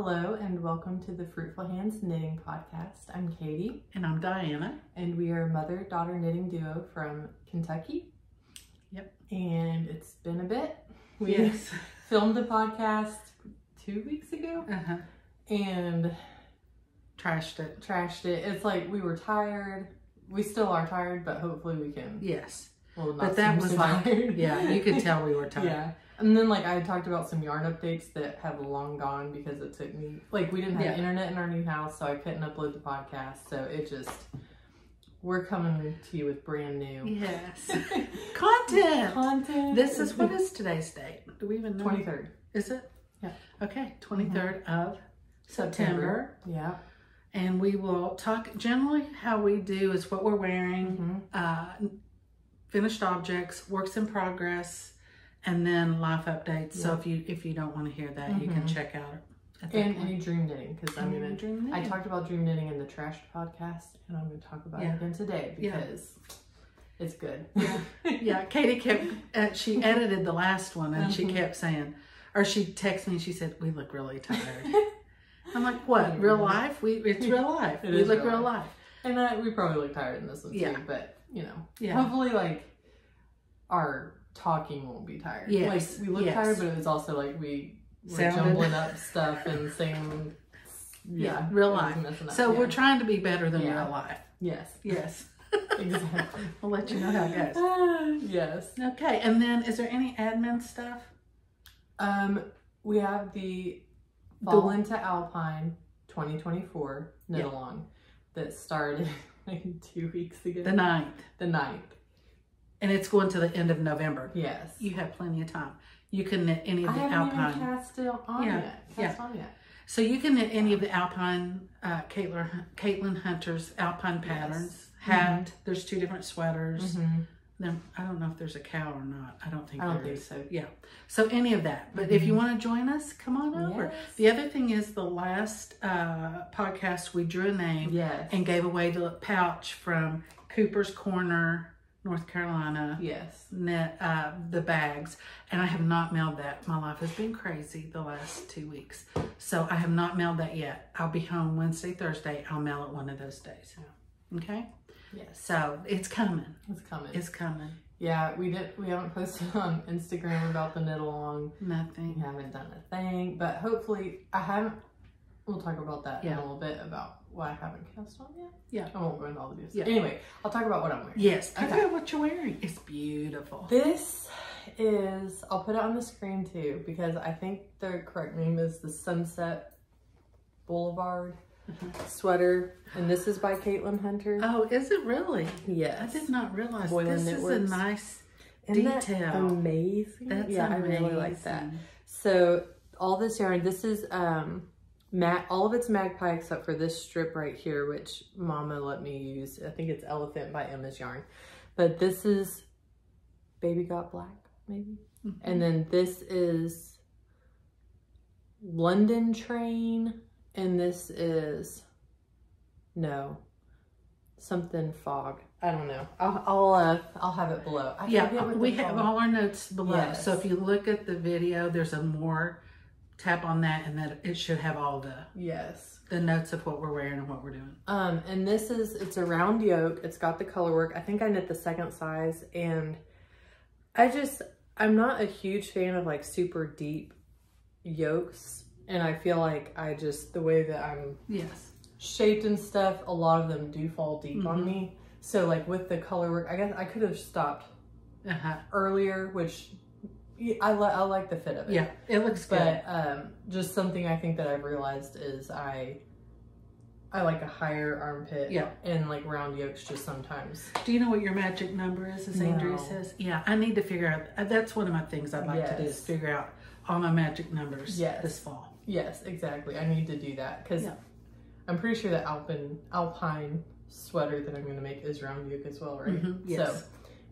Hello and welcome to the Fruitful Hands Knitting Podcast. I'm Kaity And I'm Diana. and we are a mother-daughter knitting duo from Kentucky. Yep. And it's been a bit. We Yes. filmed the podcast two weeks ago Uh-huh. and Trashed it. trashed it. It's like we were tired. We still are tired, but hopefully we can. Yes. Well, But that was so like, tired. yeah, you could tell we were tired. Yeah. And then like I talked about some yarn updates that have long gone because it took me like we didn't have Yeah. internet in our new house, so I couldn't upload the podcast. So it just we're coming to you with brand new Yes. Content. content. This is what is today's date? Do we even know? twenty third Is it? Yeah. Okay, 23rd of September. Yeah. And we will talk generally how we do is what we're wearing, hmm uh, finished objects, works in progress, and then life updates. So if you if you don't want to hear that, you can Mhm. check out at And point. any dream knitting because I'm gonna. dream I talked about dream knitting in the trashed podcast, and I'm gonna talk about Yeah. it again today Yeah. because it's good. Yeah. yeah, Kaity kept, uh, she edited the last one and she Mhm. kept saying, or she texted me and she said, we look really tired. I'm like, what, Yeah. real life? We It's real life. It we look real life. life. And I, we probably look tired in this one Yeah. too, but you know, Yeah. hopefully, like our talking won't be tired. Yes, like we look yes. tired, but it was also like we were Sounded- jumbling up stuff and saying, yeah, Yeah, real life. So yeah. we're trying to be better than Yeah. real life. yes, Yes. exactly. I'll let you know how it goes. Ah, yes. Okay, and then is there any admin stuff? Um, we have the Fall into Alpine 2024 knit along that started like two weeks ago. The ninth. the ninth. And it's going to the end of November. Yes. You have plenty of time. You can knit any of the alpine. even cast it on Yeah, yet. Cast on yet. So you can knit any of the alpine, uh, Caitlin, Caitlin Hunter's alpine patterns. Yes. patterns. Hat. There's two different sweaters. Mhm. Then I don't know if there's a cow or not. I don't think I don't there think is. so. Yeah. So any of that. But if you Mhm. want to join us, come on over. Yes. The other thing is the last uh, podcast we drew a name Yes. and gave away the pouch from Cooper's Corner, North Carolina. yes. Knit uh, the bags, and I have not mailed that. My life has been crazy the last two weeks, so I have not mailed that yet. I'll be home Wednesday, Thursday. I'll mail it one of those days. Okay, Yes. so it's coming. It's coming. It's coming. yeah, we did. We haven't posted on Instagram about the knit along. We Nothing. haven't done a thing, but hopefully, I haven't. We'll talk about that in a little bit about why I haven't cast on yet. Yeah. I won't go into all the details. Yeah. Anyway, I'll talk about what I'm wearing. Yes. Talk Okay. about what you're wearing. It's beautiful. This is. I'll put it on the screen too because I think the correct name is the Sunset Boulevard Mhm. sweater, and this is by Caitlin Hunter. Oh, is it really? yes. I did not realize Boyland this is a nice Isn't that detail. amazing. That's yeah, amazing. I really like that. So all this yarn, this is um mag all of it's magpie except for this strip right here, which Mama let me use. I think it's Elephant by Emma's Yarn. But this is Baby Got Black, maybe. Mhm. And then this is London Train, and this is no something fog. I don't know. I'll I'll uh, I'll have it below. I Yeah, we have all our notes below. Yes. So if you look at the video, there's a more tap on that, and that it should have all the Yes. the notes of what we're wearing and what we're doing. Um, and this is, it's a round yoke. It's got the color work. I think I knit the second size and I just, I'm not a huge fan of like super deep yokes. And I feel like I just, the way that I'm Yes. shaped and stuff, a lot of them do fall deep on Mhm. me. So like with the color work, I guess I could have stopped Uh huh. earlier, which I, li- I like the fit of it. Yeah, it looks good. But um, just something I think that I've realized is I I like a higher armpit. Yeah. And like round yokes just sometimes. Do you know what your magic number is, as Andrea No. says? Yeah, I need to figure out. uh, That's one of my things I'd like to do is figure out all my magic numbers Yes. this fall. Yes, exactly. I need to do that because Yeah. I'm pretty sure the alpine alpine sweater that I'm going to make is round yoke as well, right? Mhm, yes. So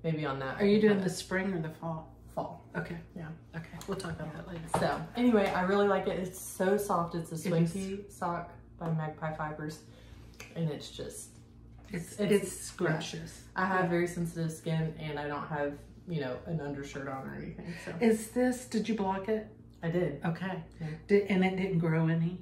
maybe on that. Are you doing the spring or the fall? Fall? Okay. Yeah. Okay. We'll talk about that later. So anyway, I really like it. It's so soft. It's a It swanky sock by Magpie Fibers, and it's just It's It's- it's, scrumptious. I have very sensitive skin, and I don't have you know an undershirt on or anything. So Is this? Did you block it? I did. Okay. Yeah. Did, and it didn't grow any.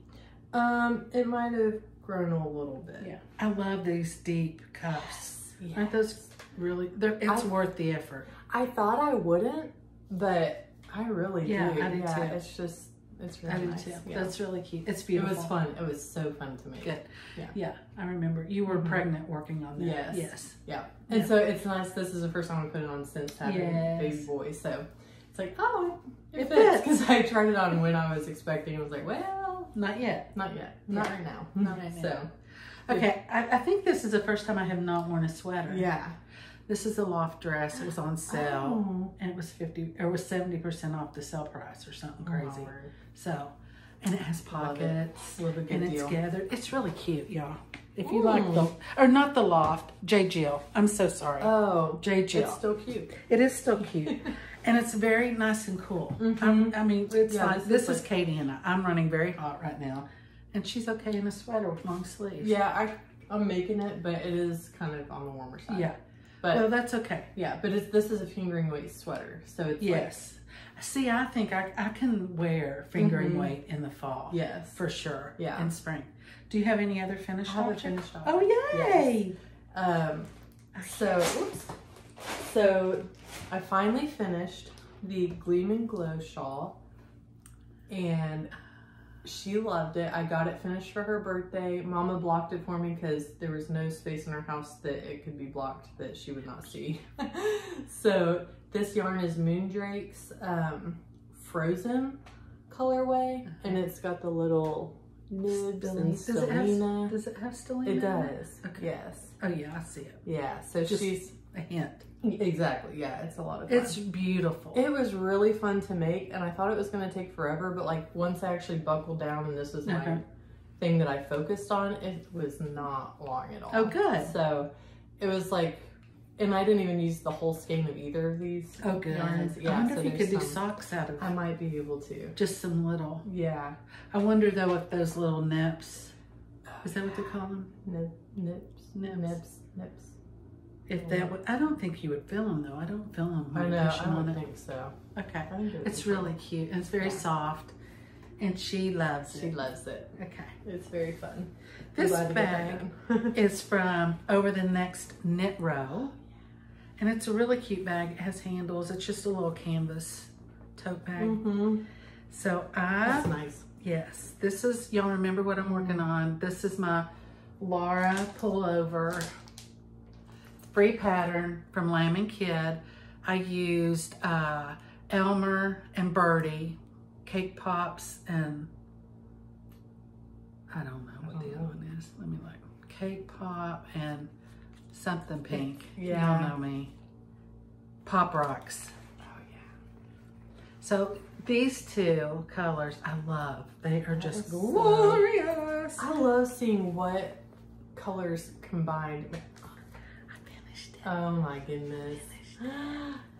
Um, it might have grown a little bit. Yeah. I love these deep cuffs. Yes. Aren't those really, they're, it's I- worth the effort. I thought I wouldn't, but I really Yeah, do. I do yeah, too. it's just it's really I do nice. too. Yeah. That's really cute. It's beautiful. it was fun. It was so fun to make. Good. Yeah. Yeah, I remember. You were Mhm. pregnant working on that. Yes. Yes. Yeah. And Yeah. so it's nice. This is the first time I put it on since having Yes. baby boy. So it's like, oh, it, It fits. Because I tried it on when I was expecting. I was like, well, Not yet. not yet. Not right now. Not right now. So, Okay, I, I think this is the first time I have not worn a sweater. yeah. This is a loft dress. It was on sale. Oh. And it was 50 or it was 70% off the sale price or something crazy. Oh. So, and it has Love it. pockets. Love a good and it's deal. gathered. It's really cute, y'all. If you Mm. like the, or not the loft, J. Jill. I'm so sorry. Oh, J. Jill. it's still cute. It is still cute. and it's very nice and cool. Mhm. I'm- I mean, it's Yeah, like, this this, is is, like- Kaity and I. I'm running very hot right now. And she's okay in a sweater with long sleeves. Yeah, I, I'm making it, but it is kind of on the warmer side. Yeah. But Well, that's okay. yeah, but it's this is a fingering weight sweater, so it's Yes. See, I think I, I can wear fingering Mhm. weight in the fall. yes. For sure. Yeah. In spring. Do you have any other finish I have a option? finished off. Oh, yay! Um, so, oops. So, I finally finished the Gleam and Glow shawl, and she loved it. I got it finished for her birthday. Mama blocked it for me because there was no space in her house that it could be blocked that she would not see. so, this yarn is Moondrake's um, Frozen colorway, and it's got the little nibs and Does it have, stellina. does it have stellina? It does. Okay. Yes. Oh, yeah, I see it. Yeah. So Just- she's A hint. Exactly. Yeah. It's a lot of fun. It's beautiful. it was really fun to make, and I thought it was going to take forever, but like once I actually buckled down and this was my Uh-huh. thing that I focused on, it was not long at all. Oh, good. So it was like, and I didn't even use the whole skein of either of these. oh, good. yarns. I Yeah, wonder so if you could do socks out of I might be able to. Just some little. Yeah. I wonder, though, if those little nips, is that what they call them? Nib, nips, Nips. nips, nips. If that would, I don't think you would feel them, though. I don't feel them I know. I don't on it. think so. Okay. Think it It's be really cute and it's very Yeah. soft and she loves She it. loves it. Okay. It's very fun. This I'm glad to get bag is from Over the Next Knit Row and it's a really cute bag. It has handles. It's just a little canvas tote bag. Mhm. So I. That's nice. yes, this is, y'all remember what I'm working on. This is my Laura pullover free pattern from Lamb and Kid. I used uh, Elmer and Birdie, Cake Pops, and I don't know what the don't other know. one is. Let me look. Cake Pop and something pink. Yeah. Y'all know me. Pop Rocks. Oh yeah. So these two colors I love. They are just so- glorious. I love seeing what colors combined. Finished it. Oh my goodness.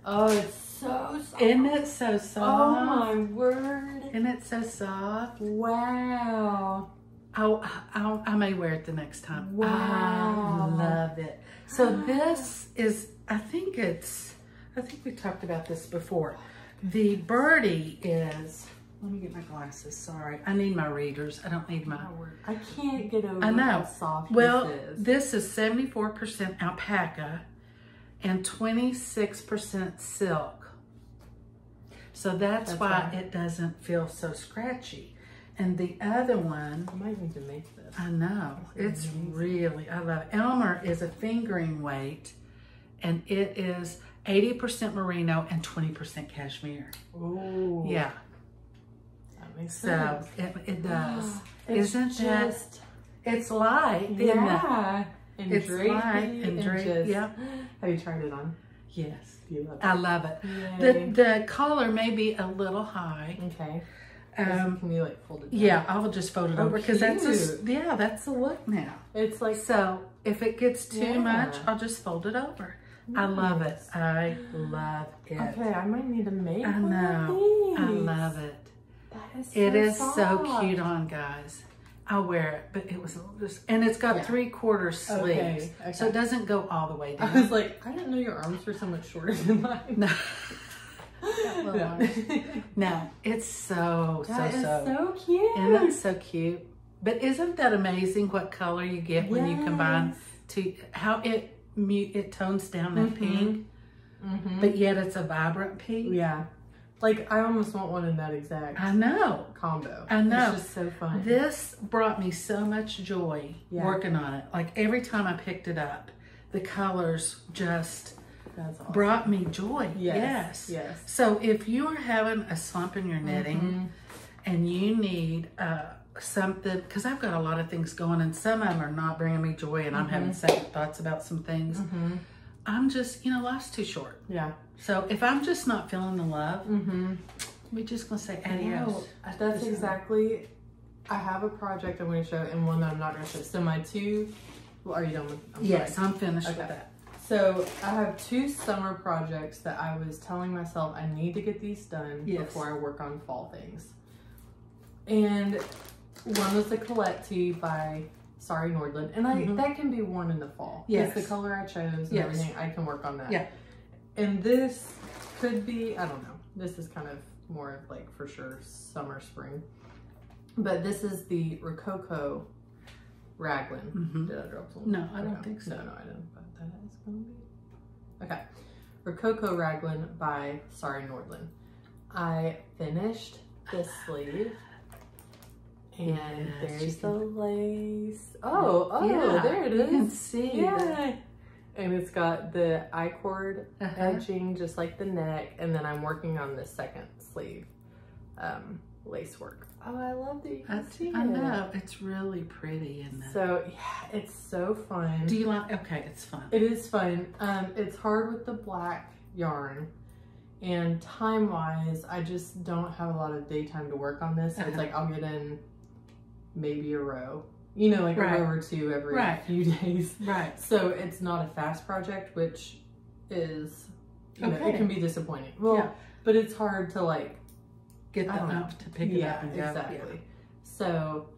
Oh, it's so soft. Isn't it so oh soft? Oh my word. Isn't it so soft? Wow. Oh, I'll, I'll, I may wear it the next time. Wow. I love it. So this is, I think it's, I think we talked about this before. The birdie is, let me get my glasses, sorry. I need my readers. I don't need my, I can't get over I know. how soft well, this is. this is 74% alpaca and 26% silk. So that's, That's why why. it doesn't feel so scratchy. And the other one, I might need to make this. I know. It's really, I love it. Elmer is a fingering weight and it is 80% merino and 20% cashmere. Oh. Yeah, That makes so sense. it, it does. It's Isn't just, it's light, it? yeah. And It's drapey light and drape- just- yeah. Have you tried it on? Yes, love it? I love it. Yay. The, the collar may be a little high. okay. Um, Can you like fold it down? yeah, I'll just fold it Oh, over because that's a, yeah, that's the look now. It's like So if it gets too Yeah. much, I'll just fold it over. I love it. I love it. Okay, I might need to make I one know. I love it. That is It so is so cute on guys. I'll wear it, but it was just, and it's got Yeah. three quarter sleeves, Okay, so it doesn't go all the way down. I down. was like, I didn't know your arms were so much shorter than mine. no, No. no, it's so so That is so. so cute. And that's so cute? But isn't that amazing what color you get when you combine Yes. to how it mu- it tones down that Mhm. pink, Mhm. but yet it's a vibrant pink. Yeah. Like I almost want one in that exact I know. combo. I know. It's just so fun. This brought me so much joy Yeah. working on it. Like every time I picked it up, the colors just awesome. brought me joy. Yes. Yes. Yes. So if you are having a slump in your knitting Mhm. and you need uh, something, because I've got a lot of things going and some of them are not bringing me joy and I'm having second thoughts about some things. Mhm. I'm just, you know, life's too short. Yeah. So if I'm just not feeling the love, Mm-hmm. we're just going to say I know. That's exactly. I have a project I'm going to show and one that I'm not going to show. So my two. Well, are you done with? I'm Yes, sorry. I'm finished with that. So I have two summer projects that I was telling myself I need to get these done Yes. before I work on fall things. And one was the Colette tee by Sari Nordlund, and I Mhm. that can be worn in the fall. Yes. it's the color I chose and Yes. everything. I can work on that. Yeah. And this could be I don't know. This is kind of more of like for sure summer spring, but this is the Rococo Raglan. Mhm. Did I drop some? No, I don't Okay. think so. No, no, I didn't. But that is gonna be. Okay. Rococo Raglan by Sari Nordlund. I finished this sleeve. And there's the lace. Oh, oh, Yeah, there it is. You can see. Yeah. And it's got the I-cord Uh-huh. edging just like the neck. And then I'm working on the second sleeve um, lace work. Oh, I love that you I, can see I it. know. It's really pretty in that. So yeah, it's so fun. Do you like, okay, it's fun. It is fun. Um, it's hard with the black yarn. And time wise, I just don't have a lot of daytime to work on this. So it's Uh-huh. like I'll get in maybe a row, you know, like Right. a row or two every Right. few days. Right. So it's not a fast project, which is, you know, Okay. it can be disappointing. Well, Yeah. but it's hard to like, Get them up to pick it yeah, up and go. exactly. Yeah. So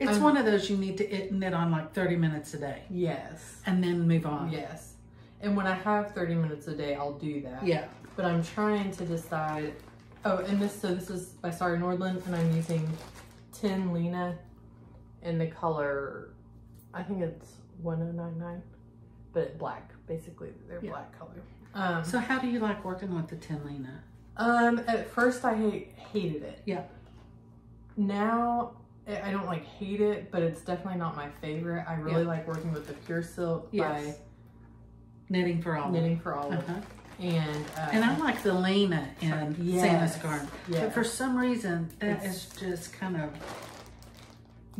It's Um, one of those you need to knit on like 30 minutes a day yes, and then move on. yes. And when I have 30 minutes a day, I'll do that. Yeah. but I'm trying to decide. Oh, and this so this is by Sari Nordlund, and I'm using 10 Lena in the color. I think it's 1099, but black. Basically, they're Yeah. black color. Um, So how do you like working with the tin Lena? um, at first I hate, hated it. Yeah. Now I I don't like hate it, but it's definitely not my favorite. I really Yeah. like working with the Pure Silk Yes. Knitting for all. Knitting for Olive, Uh-huh. and uh, And I like the Lena in Yes. Sandnes Garn. yeah. But for some reason, that It's- is just kind of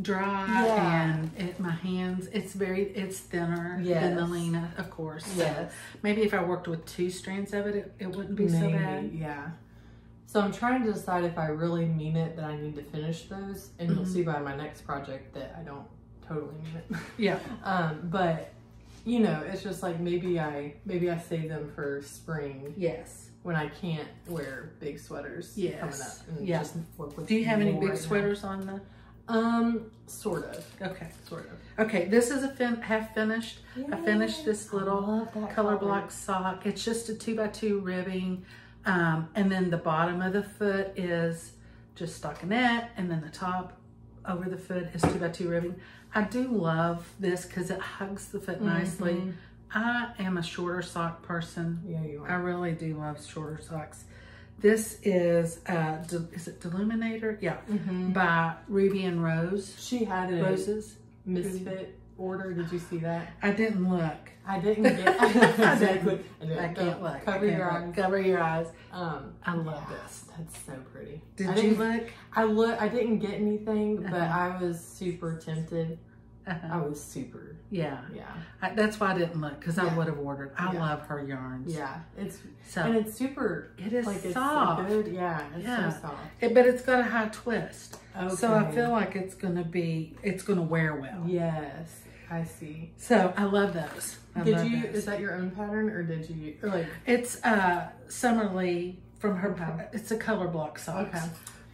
dry Yeah. and it, my hands, it's very, it's thinner than the Lena, of course. So yes. maybe if I worked with two strands of it, it, it wouldn't be so bad. Yeah. So I'm trying to decide if I really mean it that I need to finish those, and you'll Mhm. see by my next project that I don't totally mean it. Yeah. um, but you know, it's just like maybe I maybe I save them for spring Yes. when I can't wear big sweaters coming up Yes. and Yeah. just work with. Do you have any big right now. sweaters on the? Um, sort of, Okay. sort of. Okay, this is a fin- half finished. I finished this little that color block sock. It's just a two by two ribbing. Um, and then the bottom of the foot is just stockinette. And then the top over the foot is two by two ribbing. I do love this because it hugs the foot nicely. Mhm. I am a shorter sock person. Yeah, you are. I really do love shorter socks. This is, uh, is it Deluminator? Yeah, Mhm. by Ruby and Rose. She had it. Roses. misfit order. Did you see that? I didn't look. I didn't get exactly. I, didn't. I can't look. Cover can't your look. eyes. Cover your eyes. Um, I love yeah, this. That's so pretty. Did you look? I look. I didn't get anything, but Uh-huh. I was super tempted. I Uh-huh. was super. Yeah, Yeah. I, that's why I didn't look because I would have ordered. I Yeah. love her yarns. Yeah. It's So and it's super. it is Like it's soft, good. Yeah. It's Yeah. so soft. It- but it's got a high twist. Okay. So I feel like it's gonna be. It's gonna wear well. Yes, I see. So I love those. I did love you? those. Is that your own pattern, or did you? Or like. It's uh Summer Lee from her. Okay. It's a color block socks Okay.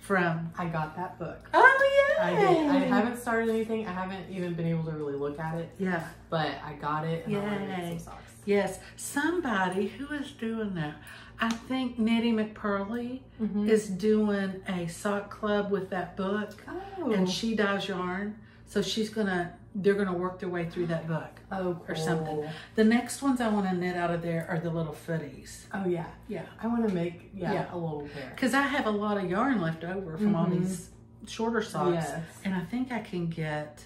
from. I got that book. Oh yeah. I did. I haven't started anything. I haven't even been able to really look at it, Yeah. but I got it and I want Yay. some socks. Yes. Somebody who is doing that. I think Knitty McPurley Mhm. is doing a sock club with that book, Oh. and she dyes yarn. So she's gonna, they're gonna work their way through that book. oh, or something. The next ones I want to knit out of there are the little footies. Oh yeah, Yeah. I want to make yeah, Yeah. a little pair. Because I have a lot of yarn left over from all Mhm. these shorter socks. Yes. And I think I can get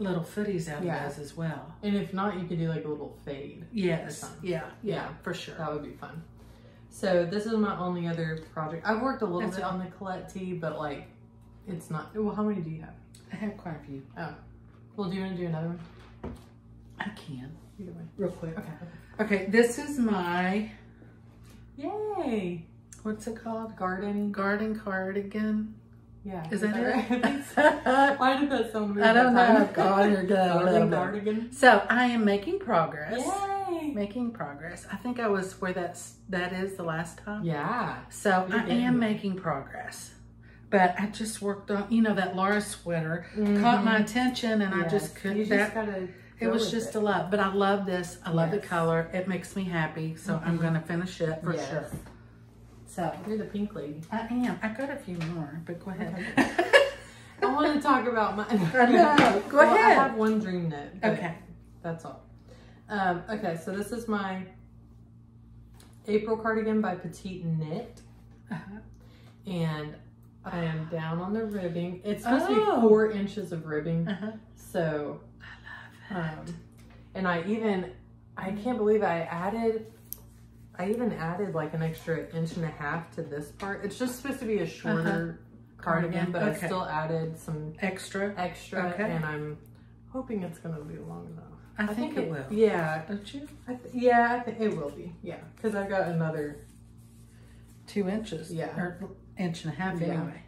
little footies out Yeah. of those as well. And if not, you could do like a little fade. Yes. Yeah, yeah. Yeah. For sure. That would be fun. So this is my only other project. I've worked a little That's bit fine. on the Colette tee, but like, it's not. Well, how many do you have? I have quite a few. Oh, well, do you want to do another one? I can. Either way. Real quick. Okay. Okay, this is my, Yay! what's it called? Garden. Garden cardigan. Yeah. Is that right? I think so. it? Why did that sound weird? I don't that know. time? Garden, Garden, cardigan. So I am making progress. Yay! Making progress. I think I was where that's that is the last time. Yeah. So I am it. making progress. But I just worked on, you know, that Laura sweater caught Mhm. my attention and I just couldn't. That, it was just it. a lot. But I love this. I love the color. It makes me happy. So I'm Mhm. going to finish it for Yes. sure. So You're the pink lady. I am. I got a few more, but go ahead. I want to talk about my. Know. Go Well, ahead. I have one dream knit. okay. That's all. Um, okay, so this is my April cardigan by Petite Knit, Uh-huh. and I am down on the ribbing. It's supposed to Oh. be four inches of ribbing, Uh-huh. so I love it. um, and I even I can't believe I added. I even added like an extra inch and a half to this part. It's just supposed to be a uh-huh. shorter cardigan, oh, Cardigan, but I still added some Extra. extra, Okay. and I'm hoping it's gonna be long enough. I, think, it, will. Yeah, Don't you? I th- yeah, I think it will be. Yeah, because I got another. Two inches. Yeah. Or inch and a half Yeah. anyway.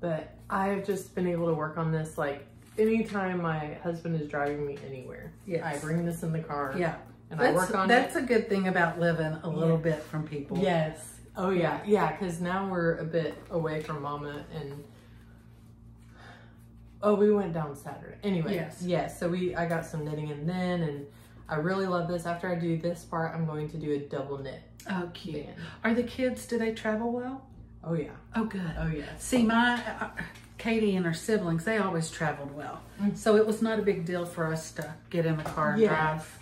But I've just been able to work on this like anytime my husband is driving me anywhere. Yes. I bring this in the car. Yeah. And I That's, work on that's it. a good thing about living a little Yeah. bit from people. Yes. Oh yeah, yeah. Because now we're a bit away from Mama and. Oh, we went down Saturday. Anyway, Yes. yes. So we, I got some knitting in then, and I really love this. After I do this part, I'm going to do a double knit Oh, cute. band. Are the kids, do they travel well? Oh yeah. Oh, good. Oh yeah. See, my uh, Kaity and her siblings, they always traveled well. Mm. So it was not a big deal for us to get in the car and Yes. drive.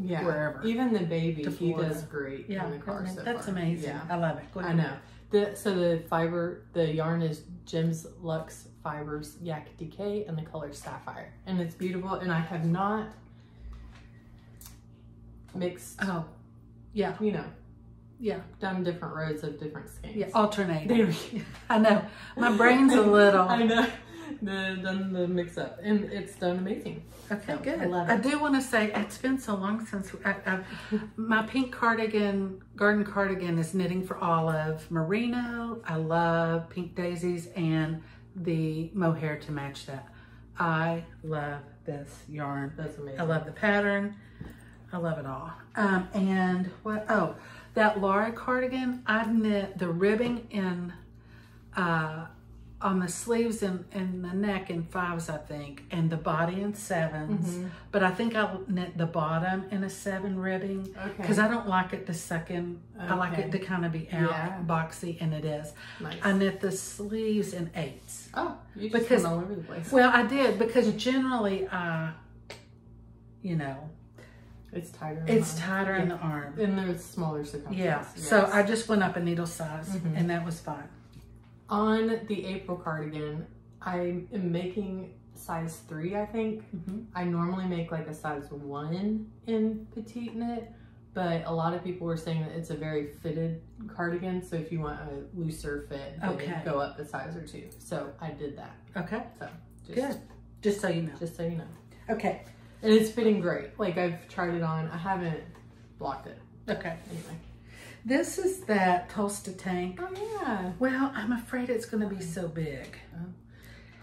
Yeah. wherever. Even the baby, To he Florida. does great Yeah, in the car. So that's far. amazing. Yeah. I love it. Go I know. The so the fiber, the yarn is Jim's Lux Fibers Yak DK, and the color Sapphire, and it's beautiful. And I have not mixed, Oh, yeah, you know, yeah, done different rows of different skeins. yeah. Alternate. There we I know. My brain's a little. I know. The done the mix up, and it's done amazing. Okay, So, good. I love I do want to say it's been so long since I, I, my pink cardigan, garden cardigan, is knitting for Olive Merino. I love pink daisies and the mohair to match that. I love this yarn. That's amazing. I love the pattern. I love it all. Um, and what? Oh, that Laura cardigan. I knit the ribbing in uh, on the sleeves and, and the neck in fives, I think, and the body in 7s Mm-hmm. But I think I'll knit the bottom in a seven ribbing Okay. because I don't like it to suck in. I like it to kind of be out Yeah. boxy, and it is. nice. I knit the sleeves in eights. oh, you just because- went all over the place. Well, I did because generally, uh, you know, It's tighter. in it's tighter in the arm. And there's smaller circumference. Yeah. yes. So I just went up a needle size, Mhm. and that was fine. On the April cardigan, I am making size three, I think. Mhm. I normally make like a size one in petite knit, but a lot of people were saying that it's a very fitted cardigan. So if you want a looser fit, Okay. go up a size or two. So I did that. Okay. So just, Good. Just so you know. Just so you know. Okay. And it's fitting great. Like I've tried it on. I haven't blocked it. Okay. Anyway. This is that Tolsta tank. Oh yeah. Well, I'm afraid it's going to be so big.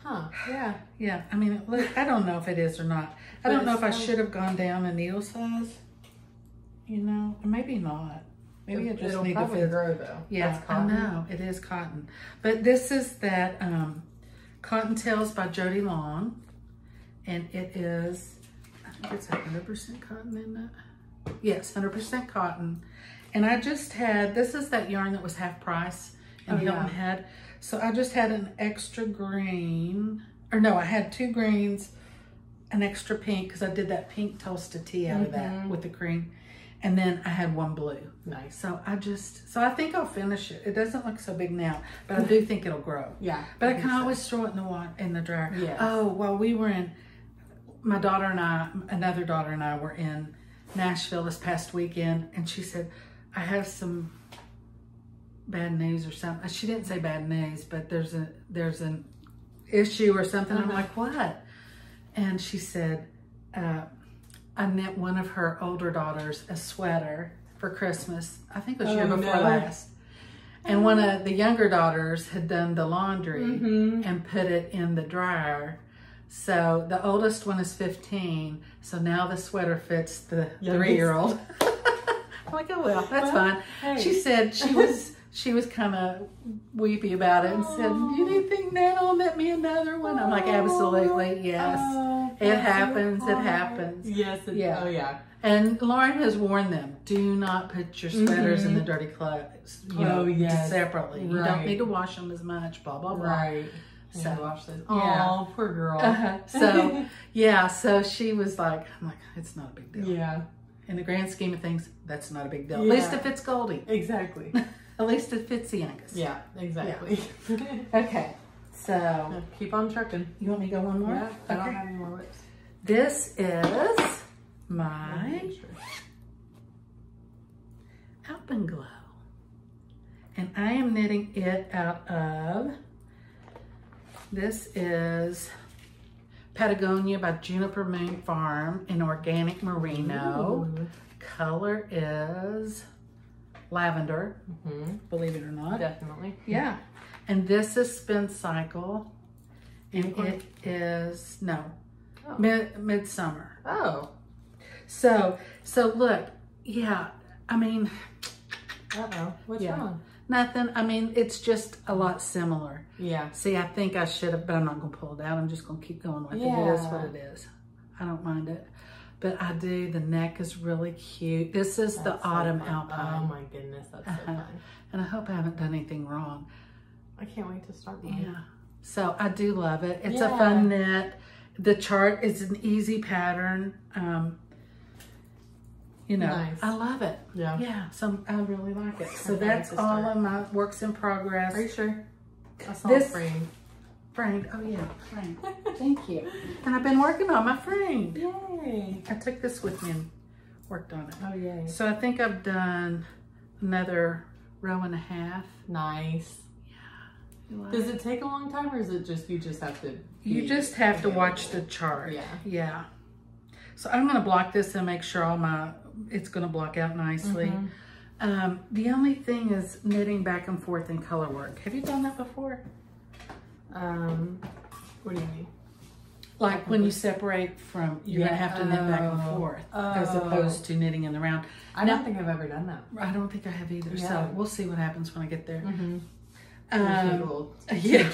Huh. Yeah. Yeah. I mean, look, I don't know if it is or not. I But don't know if I should have gone down a needle size. You know, maybe not. Maybe I just need to fit. grow though. Yeah, I cotton. know it is cotton, but this is that um, Cottontails by Jody Long, and it is I think it's hundred percent cotton in it. Yes, hundred percent cotton, And I just had, this is that yarn that was half price in Oh, Hilton yeah. Head. So I just had an extra green, or no, I had two greens, an extra pink, because I did that pink toasted tea out of that Mhm. with the cream. And then I had one blue. Nice. So I just, so I think I'll finish it. It doesn't look so big now, but I do think it'll grow. Yeah. But I think can so. always throw it in the water, in the dryer. Yes. Oh, well, we were in, my daughter and I, another daughter and I were in Nashville this past weekend, and she said, I have some bad news or something. She didn't say bad news, but there's a, there's an issue or something. I'm Uh-huh. like, what? And she said, uh, I knit one of her older daughters a sweater for Christmas. I think it was year Oh, before no. last. And one of the younger daughters had done the laundry Mhm. and put it in the dryer. So the oldest one is 15. So now the sweater fits the Youngest. three year old. I'm like, oh well, that's Well, fine. hey. She said she was she was kind of weepy about it and said, "Do you think Nana knit me another one?" I'm like, absolutely, yes. Oh, It happens, it happens. Yes. It, Yeah. Oh yeah. And Lauren has warned them: do not put your sweaters in the dirty clothes. You know, Mm-hmm. Oh, yes. separately. Right. You don't need to wash them as much. Blah blah blah. Right. So, this. yeah. Oh, poor girl. Uh-huh. So yeah, so she was like, I'm like, it's not a big deal. yeah. In the grand scheme of things, that's not a big deal. At least Yeah. if it's Goldie. Exactly. At least it fits the youngest. Yeah. Exactly. Okay. So Keep on trucking. you want me to go one more? Yeah. I don't have any more whips. This is my Alpenglow. And I am knitting it out of, this is Patagonia by Juniper Moon Farm in organic merino. Ooh. Color is lavender, Mhm. believe it or not. Definitely. Yeah. And this is Spincycle. And Unicorn? it is, no, Oh. mid, midsummer. Oh. So, so look, yeah, I mean, Uh oh. What's Yeah. wrong? Nothing. I mean, it's just a lot similar. Yeah. See, I think I should have, but I'm not going to pull it out. I'm just going to keep going with it. It is what it is. I don't mind it. But I do. The neck is really cute. This is the That's so autumn fun. alpine. Oh my goodness, that's so Uh-huh. fun. And I hope I haven't done anything wrong. I can't wait to start one. Yeah. So I do love it. It's a fun knit. The chart is an easy pattern. Um, you know, Nice. I love it. Yeah. Yeah, so I really like it. So Okay, that's to all of my works in progress. Are you sure? I saw This- a frame. Framed. Oh yeah, framed. Thank you. And I've been working on my frame. Yay. I took this with me and worked on it. Oh yay. So I think I've done another row and a half. Nice. Yeah. Does it take a long time or is it just you just have to You just have to watch the chart. Yeah. Yeah. So I'm gonna block this and make sure all my, it's gonna block out nicely. Mhm. Um, the only thing is knitting back and forth in color work. Have you done that before? Um what do you mean? Like when you separate from, you're gonna have to knit back and Oh. forth as Oh. opposed to knitting in the round. I No. don't think I've ever done that. I don't think I have either, Yeah. so we'll see what happens when I get there. Mm-hmm. Um, yeah,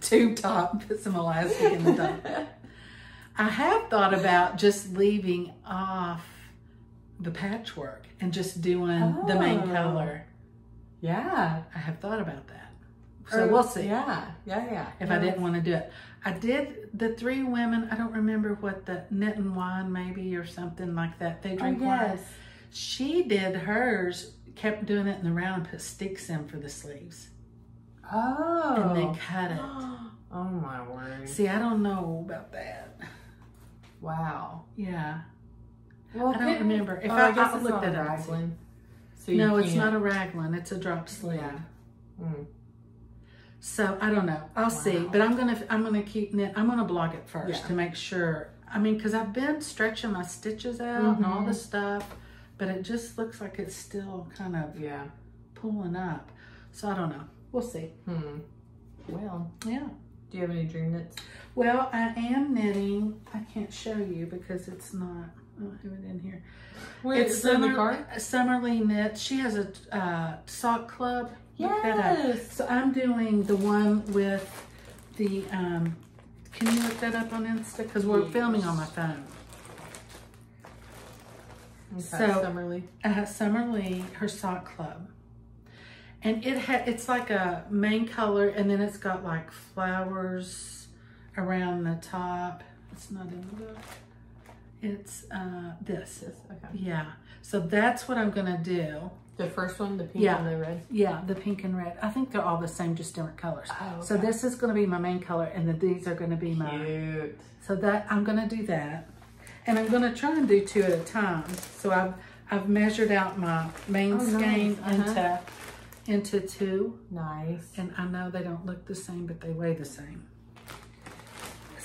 tube top, put some elastic in the top. I have thought about just leaving off the patchwork and just doing the main Oh. color. yeah. I have thought about that. So Or- we'll see Yeah. Yeah, yeah. if yeah. I didn't want to do it. I did the three women, I don't remember what the knit and wine maybe or something like that. They Oh, drink wine. yes. She did hers, kept doing it in the round and put sticks in for the sleeves. Oh. And then cut it. oh my word. See, I don't know about that. Wow. Yeah. Well, I don't remember. If oh, I- I, guess I'll it's look not that a up raglan. So no, it's not a raglan. It's a drop sleeve. Yeah. Mm. So I don't know. I'll see. But I'm gonna I'm gonna keep knit. I'm gonna block it first Yeah. to make sure. I mean, because I've been stretching my stitches out and all Mhm. this stuff, but it just looks like it's still kind of Yeah. pulling up. So I don't know. We'll see. Hmm. Well, Yeah. do you have any dream knits? Well, I am knitting. I can't show you because it's not. I don't have it in here. It's it's in the Summer? Summerly Knit. She has a uh, sock club. Look that up. Yes. So I'm doing the one with the, um, can you look that up on Insta? Because we're Yes. filming on my phone. Okay, So- Summer Lee. uh, Summer Lee, her sock club. And it had it's like a main color and then it's got like flowers around the top. It's not in the book. It's uh this. Yes, okay. Yeah. So that's what I'm gonna do. The first one, the pink Yeah. and the red. Yeah, the pink and red. I think they're all the same, just different colors. Oh, So this is gonna be my main color and then these are gonna be my Cute. so that I'm gonna do that. And I'm gonna try and do two at a time. So I've I've measured out my main Oh, nice. skein Uh-huh. into into two. Nice. And I know they don't look the same, but they weigh the same.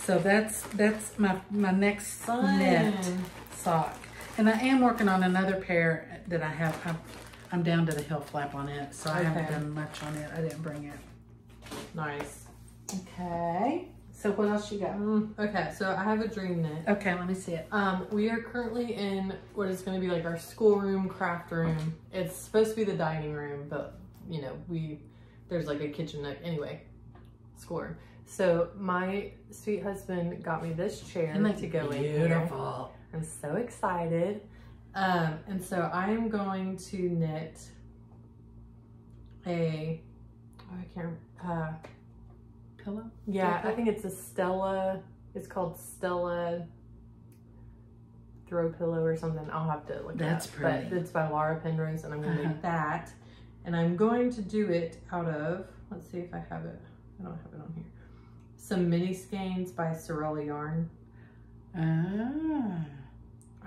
So that's that's my my next Fun. knit sock. And I am working on another pair that I have. I'm, I'm down to the heel flap on it, so I haven't done much on it. I didn't bring it. Nice. Okay. So what else you got? Mm, okay, so I have a dream knit. Okay, let me see it. Um, we are currently in what is going to be like our schoolroom, craft room. It's supposed to be the dining room, but you know, we there's like a kitchen nook anyway. Schoolroom. So my sweet husband got me this chair that to go in here. beautiful? I'm so excited. Um, and so I am going to knit a oh, I can't uh Pillow? yeah, I think it's a Stella. It's called Stella Throw Pillow or something. I'll have to look That's it up. pretty. But it's by Laura Penrose, and I'm going to Uh-huh. make that. And I'm going to do it out of. Let's see if I have it. I don't have it on here. Some mini skeins by Sorella Yarn. Ah.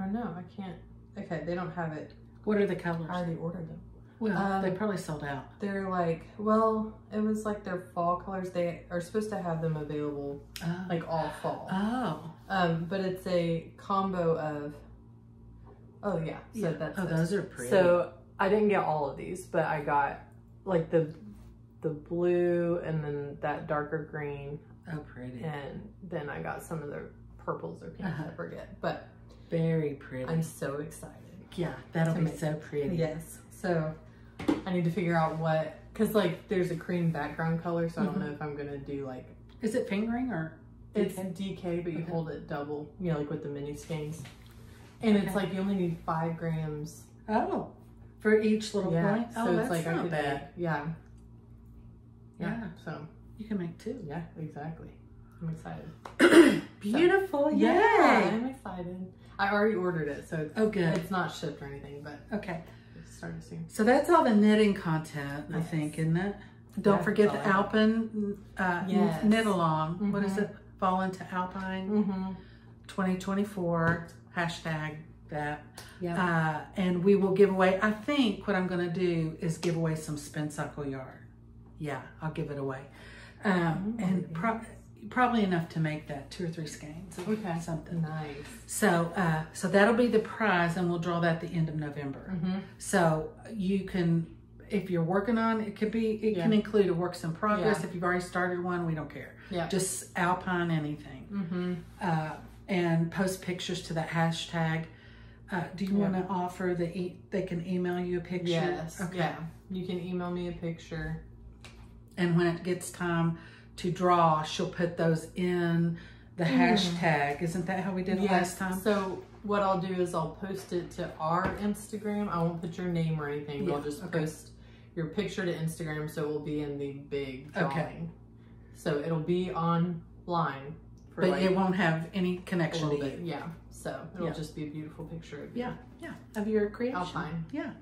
Oh no, I can't. Okay, they don't have it. What are the colors? I already ordered them. well, um, they probably sold out. They're like, well, it was like their fall colors. They are supposed to have them available Oh. like all fall. oh. Um, but it's a combo of. Oh yeah, so Yeah. that's oh, it. those are pretty. So I didn't get all of these, but I got like the the blue and then that darker green, oh, pretty. and then I got some of the purples or pinks. Uh-huh. I forget, but Very pretty. I'm so excited. yeah, that'll be make- so pretty. Yes. So I need to figure out what because like there's a cream background color, so I don't Mhm. know if I'm gonna do like Is it fingering or? It's DK? DK, but you Okay. hold it double, you know, like with the mini skeins. And it's like you only need five grams. Oh, for each little yeah. point. So Oh, it's that's like I not could bad. yeah. yeah. Yeah. So You can make two. yeah, exactly. I'm excited. Beautiful. Yay. Yeah, I'm excited. I already ordered it, so it's, Oh, good. it's not shipped or anything, but Okay. starting soon. So that's all the knitting content, I think, isn't it? Don't Yeah, forget the Alpine uh, Yes. knit along. What is Mhm. it? Fall into Alpine Mm-hmm. 2024 hashtag that. Yeah. Uh, and we will give away. I think what I'm going to do is give away some Spincycle yarn. Yeah, I'll give it away, um, and pro- probably enough to make that two or three skeins. Okay. something. nice. So, uh, so that'll be the prize, and we'll draw that at the end of November. Mm-hmm. So you can, if you're working on, it could be, it can include a works in progress. Yeah. If you've already started one, we don't care. Yeah. Just Alpine anything, Mm-hmm. uh, and post pictures to that hashtag. Uh, do you Yeah. want to offer the e- they can email you a picture? Yes. Okay. Yeah. You can email me a picture. And when it gets time to draw, she'll put those in the mm-hmm. hashtag. Isn't that how we did it last time? So what I'll do is I'll post it to our Instagram. I won't put your name or anything. but I'll just okay. post your picture to Instagram, so it will be in the big drawing. Okay. So it'll be online for But like it won't have any connection to bit. you. Yeah. So it'll Yeah. just be a beautiful picture of you. Yeah, yeah, of your creation. Alpine. Yeah.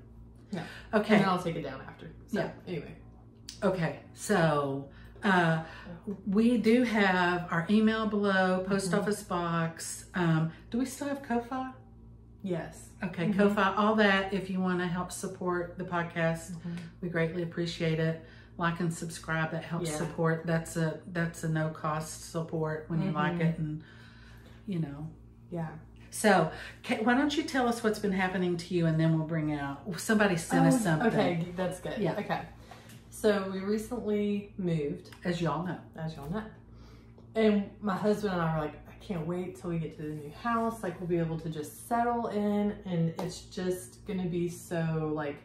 Yeah. Okay. And then I'll take it down after. So Yeah. anyway. Okay, so uh, we do have our email below, post Mhm. office box. Um, do we still have Ko-Fi? Yes. Okay, Mhm. Ko-Fi, all that. If you want to help support the podcast, Mhm. we greatly appreciate it. Like and subscribe. That helps Yeah. support. That's a that's a no cost support when you like Mhm. it, and you know. Yeah. So, ca why don't you tell us what's been happening to you, and then we'll bring out. Somebody sent us Oh, something, Okay, that's good. Yeah. Okay. So we recently moved. as y'all know. as y'all know. And my husband and I were like, I can't wait till we get to the new house. Like we'll be able to just settle in and it's just gonna be so like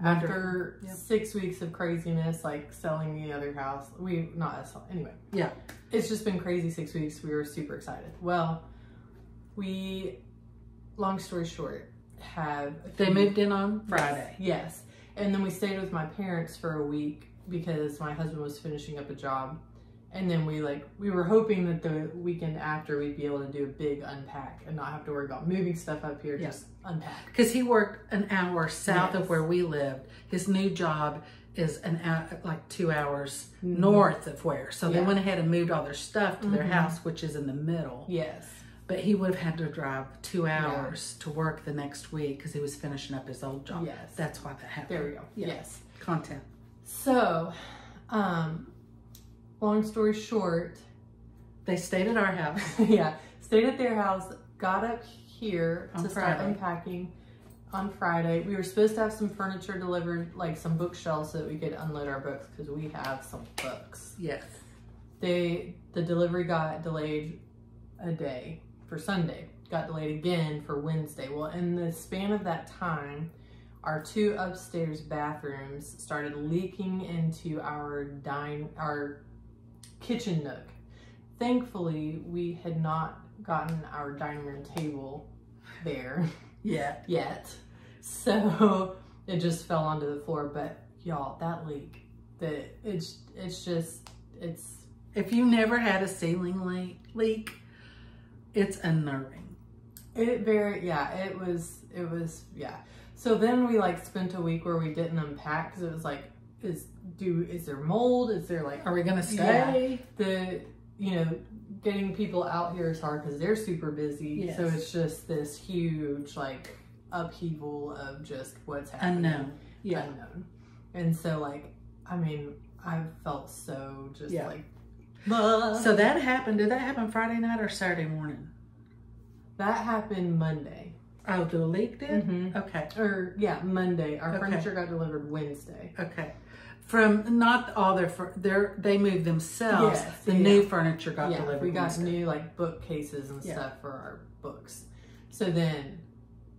after Yep. six weeks of craziness, like selling the other house. We not us anyway. Yeah. It's just been crazy six weeks. We were super excited. Well, we long story short, have. They moved in on Friday. Yes. And then we stayed with my parents for a week because my husband was finishing up a job. And then we like we were hoping that the weekend after we'd be able to do a big unpack and not have to worry about moving stuff up here, Yeah. just unpack. Because he worked an hour south Yes. of where we lived. His new job is an hour, like two hours Mhm. north of where. So they went ahead and moved all their stuff to their Mhm. house, which is in the middle. Yes. But he would have had to drive two hours to work the next week because he was finishing up his old job. Yes. That's why that happened. There we go. Yeah. Yes. Content. So, um, long story short, They stayed at our house. yeah, stayed at their house, got up here On to start unpacking on Friday. We were supposed to have some furniture delivered, like some bookshelves, so that we could unload our books because we have some books. Yes. They the delivery got delayed a day for Sunday. Got delayed again for Wednesday. Well, in the span of that time, our two upstairs bathrooms started leaking into our dine our kitchen nook. Thankfully, we had not gotten our dining room table there Yeah. yet. So it just fell onto the floor. But y'all, that leak, that it's it's just it's If you never had a ceiling leak, leak it's unnerving. It very yeah, it was it was yeah. So then we like spent a week where we didn't unpack because it was like is do is there mold? Is there like Are we going to stay? the you know getting people out here is hard because they're super busy. So it's just this huge like upheaval of just what's happening Unknown. Yeah. unknown. And so like I mean I felt so just Yeah. like So that happened. Did that happen Friday night or Saturday morning? that happened Monday. Oh, the leak did? Mhm. Okay. Or yeah, Monday. Our Okay. furniture got delivered Wednesday. Okay. From not all their, fur- their they moved themselves. Yes, the yeah. new furniture got yeah, delivered. we got Wednesday. new like bookcases and Yeah. stuff for our books. So then,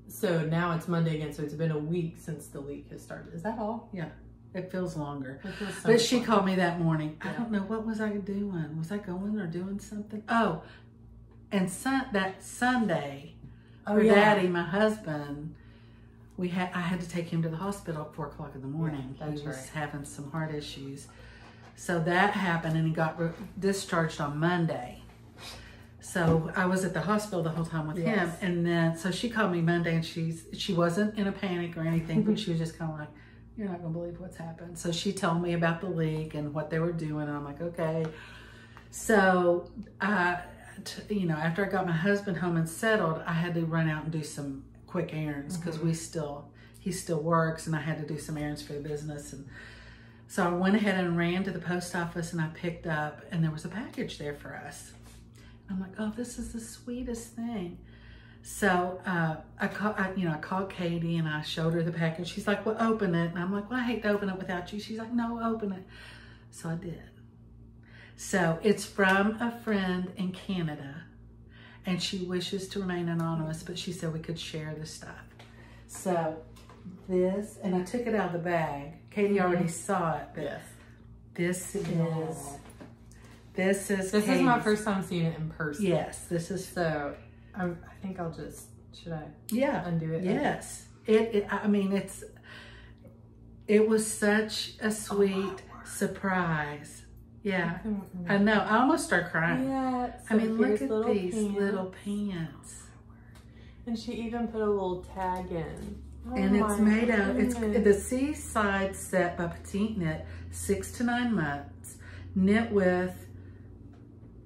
so now it's Monday again. So it's been a week since the leak has started. Is that all? It feels longer. It feels so But she longer. called me that morning. I don't know what was I doing. Was I going or doing something? Oh, and sun, that Sunday, Oh her yeah. daddy, my husband, we had I had to take him to the hospital at four o'clock in the morning. Yeah, he was right. having some heart issues, so that happened, and he got discharged on Monday. So I was at the hospital the whole time with him, and then so she called me Monday, and she's she wasn't in a panic or anything, but she was just kind of like, "You're not gonna believe what's happened." So she told me about the leak and what they were doing, and I'm like, "Okay." So, uh, t- you know, after I got my husband home and settled, I had to run out and do some quick errands because we still he still works, and I had to do some errands for the business, and so I went ahead and ran to the post office and I picked up, and there was a package there for us. I'm like, oh, this is the sweetest thing. So uh, I call, I, you know, I called Kaity and I showed her the package. She's like, well, open it. And I'm like, well, I hate to open it without you. She's like, no, open it. So I did. So it's from a friend in Canada, and she wishes to remain anonymous, but she said we could share the stuff. So this, and I took it out of the bag. Kaity already saw it, but Yes. this is this is This is my first time seeing it in person. Yes, this is So I'm, I think I'll just should I yeah. undo it? Yes, it, it. I mean, it's. It was such a sweet work. surprise. Yeah. I know. I almost start crying. Yeah. I mean, look at little these pants. little pants, And she even put a little tag in. Oh and it's made out. It's the Seaside set by Petite Knit, six to nine months, knit with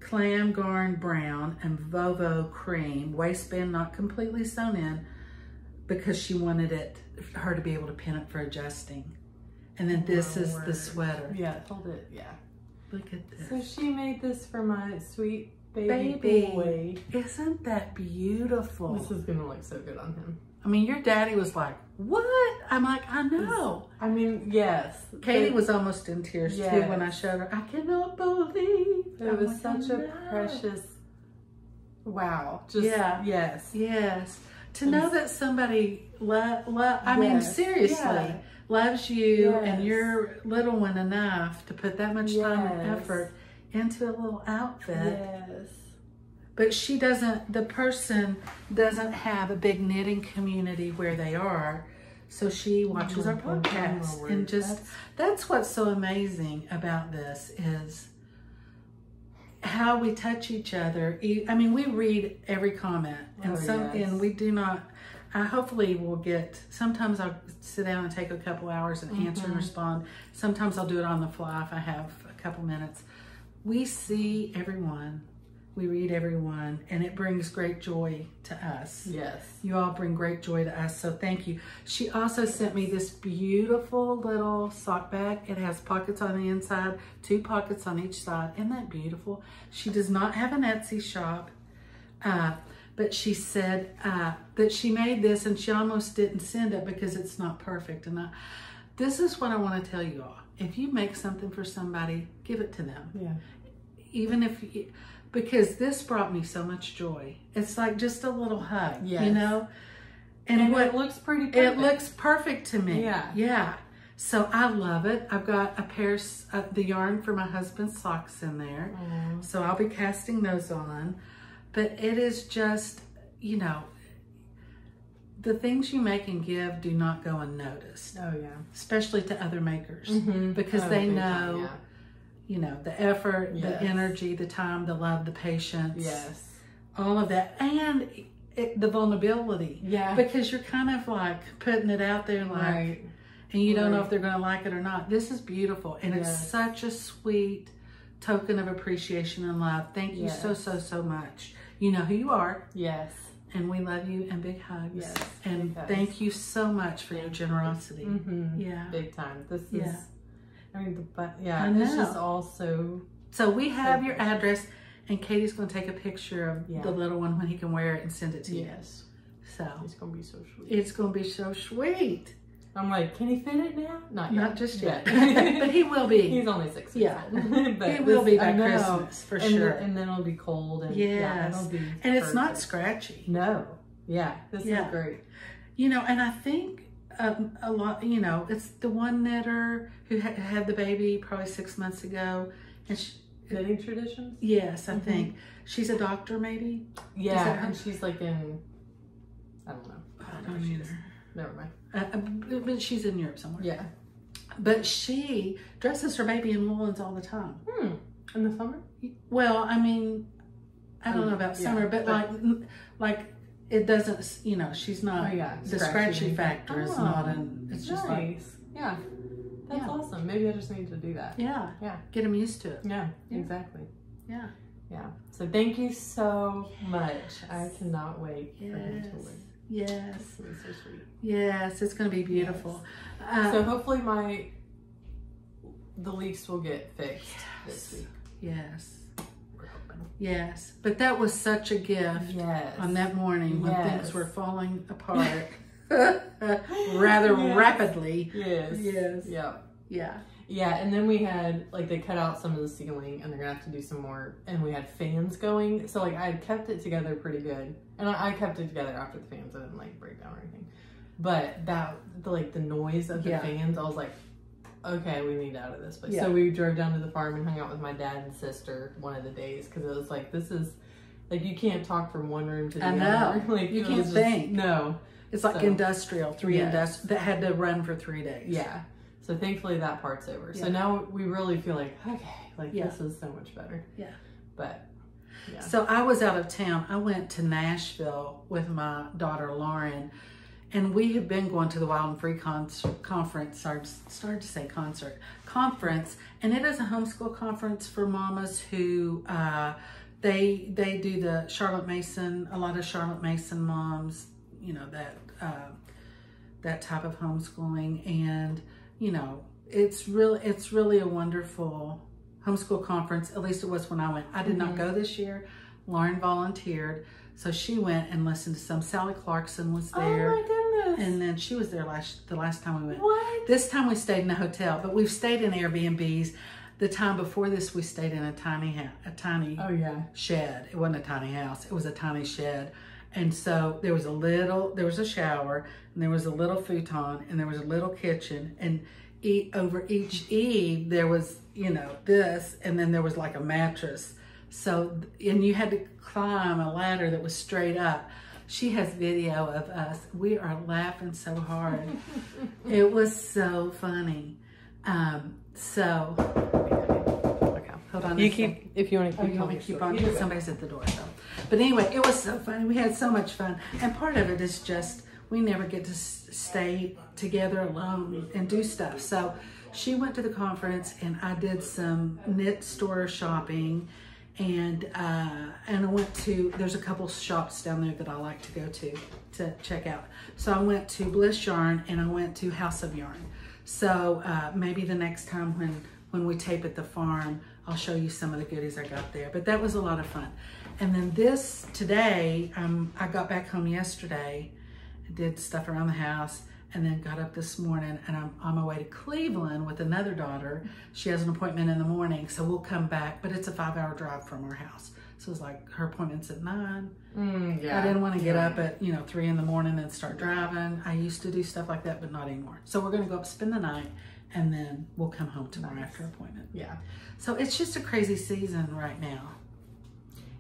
clam garn brown and Vovo cream, waistband not completely sewn in because she wanted it her to be able to pin it for adjusting. And then this My is the sweater. Yeah, hold it. Yeah. Look at this. So she made this for my sweet baby, Baby. boy. Isn't that beautiful? This is gonna look so good on him. I mean, your daddy was like, "What?" I'm like, "I know." I mean, yes. Kaity but was almost in tears too when I showed her. I cannot believe It I'm was like, such a know." precious. Wow. Just Yeah. Yes. Yes, to And know that somebody love. I mean, seriously, Yeah. loves you and your little one enough to put that much time and effort into a little outfit. Yes. But she doesn't. The person doesn't have a big knitting community where they are, so she watches our Oh, podcast and just That's- that's what's so amazing about this is how we touch each other. I mean, we read every comment, and Oh, some, yes. and we do not. I hopefully will get. Sometimes I'll sit down and take a couple hours and answer Mm-hmm. and respond. Sometimes I'll do it on the fly if I have a couple minutes. We see everyone, we read everyone, and it brings great joy to us. Yes. You all bring great joy to us, so thank you. She also sent me this beautiful little sock bag. It has pockets on the inside, two pockets on each side. Isn't that beautiful? She does not have an Etsy shop, uh, but she said uh, that she made this and she almost didn't send it because it's not perfect. And I, this is what I want to tell you all. If you make something for somebody, give it to them Yeah. even if you, because this brought me so much joy. It's like just a little hug, you know. And, And what it looks pretty it looks perfect to me. Yeah. yeah. So I love it. I've got a pair of uh, the yarn for my husband's socks in there, Aw. so I'll be casting those on. But it is just, you know, the things you make and give do not go unnoticed, Oh yeah. especially to other makers, Mhm. because Oh, they know yeah. You know, the effort, Yes. the energy, the time, the love, the patience, Yes. all of that, and it, the vulnerability. Yeah. Because you're kind of like putting it out there, like, right. and you don't know if they're going to like it or not. This is beautiful, and it's such a sweet token of appreciation and love. Thank you so, Yes. so, so much. You know who you are, Yes. and we love you, and big hugs. Yes, and thank you so much for your generosity. Mm-hmm. Yeah. Big time. This is. Yeah. I mean, the but yeah, I it's know. just all so. So we have your precious. address, and Kaity's going to take a picture of Yeah. the little one when he can wear it and send it to you. Yes. So It's gonna be so sweet. it's going to be so sweet. I'm like, can he fit it now? Not yet. Not just yet, but he will be. He's only six years Yeah. old. but He will this- be by. Christmas for and, sure. And then it'll be cold and yeah, Yes. it'll be. and it's not scratchy. No. Yeah. This Yeah. is great. You know, and I think um, a lot, you know, it's the one knitter who ha- had the baby probably six months ago. And she, Knitting traditions. yes, I Mhm. think she's a doctor, maybe. Yeah, and she's like in. I don't know. I don't where she is. either. Never mind. Uh, uh, but- but she's in Europe somewhere. Yeah. But she dresses her baby in woolens all the time. Hmm. In the summer. Well, I mean, I don't know about Yeah, summer, but, but- like, like it doesn't, you know, she's not. Oh yeah. The scratchy factor is Oh, not in. It's just like, nice. yeah. That's Yeah. awesome. Maybe I just need to do that. yeah, Yeah. get them used to it. Yeah. Yeah. Exactly. Yeah. Yeah. So thank you so much. I cannot wait for him to Yes. win. Yes. This so sweet. Yes, it's going to be beautiful. Uh, so hopefully my the leaks will get fixed this Yes. week. yes. Yes. But that was such a gift Yes. on that morning when Yes. things were falling apart rather Yes. rapidly. Yes. Yes. Yeah. Yeah. Yeah, and then we had like they cut out some of the ceiling, and they're gonna have to do some more. And we had fans going, so like I kept it together pretty good, and I, I kept it together after the fans. I didn't like break down or anything. But that the like the noise of the Yeah. fans, I was like, okay, we need out of this place. Yeah. So we drove down to the farm and hung out with my dad and sister one of the days because it was like this is like you can't talk from one room to the I know. other. like You can't just- think. No. It's like So- industrial, three Yes. industri- that had to run for three days. Yeah. So thankfully that part's over. So now we really feel like, okay, like Yeah. this is so much better. Yeah. But yeah. So I was out of town. I went to Nashville with my daughter Lauren, and we have been going to the Wild and Free con- conference. Sorry, started to say concert conference, and it is a homeschool conference for mamas who uh, they they do the Charlotte Mason. A lot of Charlotte Mason moms, you know that uh, that type of homeschooling, and you know it's really it's really a wonderful homeschool conference. At least it was when I went. I did not Mhm. go this year. Lauren volunteered, so she went and listened to some. Sally Clarkson was there, Oh my goodness. and then she was there last the last time we went. what? This time we stayed in a hotel, but we've stayed in Airbnbs. The time before this, we stayed in a tiny ha- a tiny Oh yeah. shed. It wasn't a tiny house. It was a tiny shed. And so there was a little, there was a shower, and there was a little futon, and there was a little kitchen, and e over each eve there was, you know, this, and then there was like a mattress So, and you had to climb a ladder that was straight up. She has video of us. We are laughing so hard. it was so funny. Um, so, Okay. hold on. You keep, if you want to Oh, keep you want to keep on? somebody's at the door. So. But anyway, it was so funny. We had so much fun. And part of it is just we never get to stay together alone and do stuff. So she went to the conference and I did some knit store shopping. And uh, and I went to there's a couple shops down there that I like to go to to check out. So I went to Bliss Yarn and I went to House of Yarn. So uh, maybe the next time when when we tape at the farm, I'll show you some of the goodies I got there. But that was a lot of fun. And then this today, um, I got back home yesterday, did stuff around the house, and then got up this morning and I'm on my way to Cleveland with another daughter. She has an appointment in the morning, so we'll come back, but it's a five hour drive from our house. So it's like her appointment's at nine. Mm, yeah. I didn't want to get up at, you know, three in the morning and start driving. I used to do stuff like that, but not anymore. So we're going to go up, spend the night, and then we'll come home tomorrow Nice. after appointment. Yeah. So it's just a crazy season right now.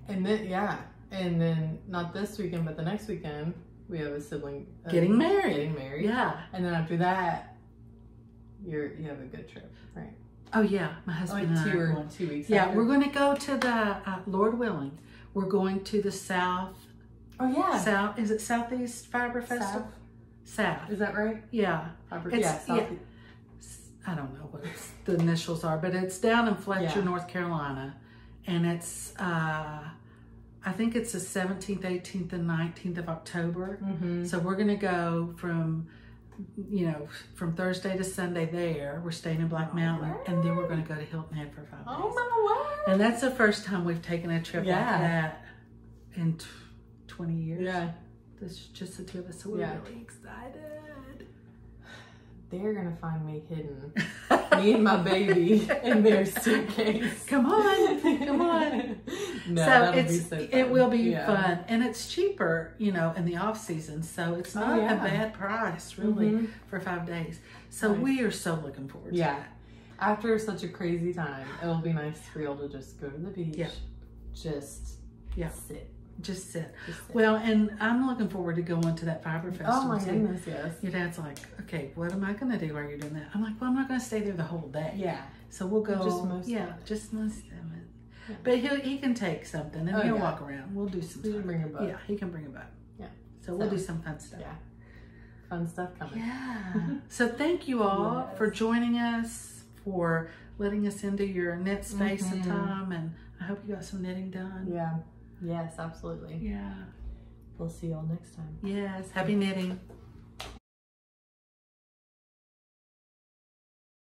And then, yeah. And then, not this weekend, but the next weekend, we have a sibling uh, Getting married. Getting married. Yeah. And then after that, you're you have a good trip, right? Oh yeah, my husband Like and I two or two weeks. Yeah, after. we're going to go to the uh, Lord willing. We're going to the South. Oh yeah. South is it Southeast Fiber Festival? South. Is that right? Yeah. Fiber- It's- yeah. South- yeah. I don't know what the initials are, but it's down in Fletcher, Yeah. North Carolina, and it's uh, I think it's the 17th, 18th, and 19th of October. Mhm. So we're gonna go from you know from Thursday to Sunday there. We're staying in Black Mountain, and then we're gonna go to Hilton Head for five days. Oh my word. And that's the first time we've taken a trip Yeah. like that in t- 20 years. Yeah. This is just the two of us, so we're Yeah. really excited. They're gonna find me hidden, me and my baby in their suitcase. Come on, come on. No, so it's so it will be Yeah. fun and it's cheaper, you know, in the off season. So it's Oh, not yeah. a bad price really Mhm. for five days. So Nice. we are so looking forward to Yeah. that. After such a crazy time, it'll be nice for y'all to just go to the beach. Yeah. Just Yeah. sit. Just sit. Just sit. Well, and I'm looking forward to going to that fiber festival. oh my goodness, yes. Your dad's like, okay, what am I going to do while you're doing that? I'm like, well, I'm not going to stay there the whole day. Yeah. So we'll go. Just most of yeah, just most of it. But he he can take something and Oh, he'll yeah. walk around. We'll do some. You can stuff. bring your book. Yeah, he can bring a boat. Yeah. So, we'll do some fun stuff. Yeah. Fun stuff coming. Yeah. so thank you all Yes. for joining us, for letting us into your knit space and Mhm. time, and I hope you got some knitting done. Yeah. Yes, absolutely. Yeah. We'll see y'all next time. Yes. Happy knitting.